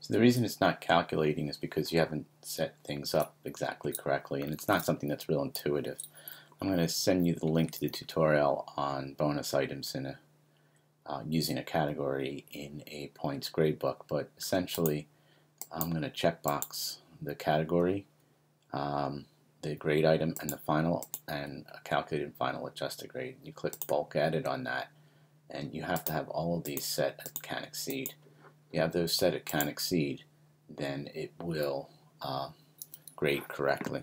So the reason it's not calculating is because you haven't set things up exactly correctly and it's not something that's real intuitive. I'm going to send you the link to the tutorial on bonus items in a, uh, using a category in a points gradebook but essentially I'm going to checkbox the category um, the grade item and the final and a calculated final adjusted grade. You click bulk edit on that and you have to have all of these set at can exceed. You have those set at can exceed, then it will uh, grade correctly.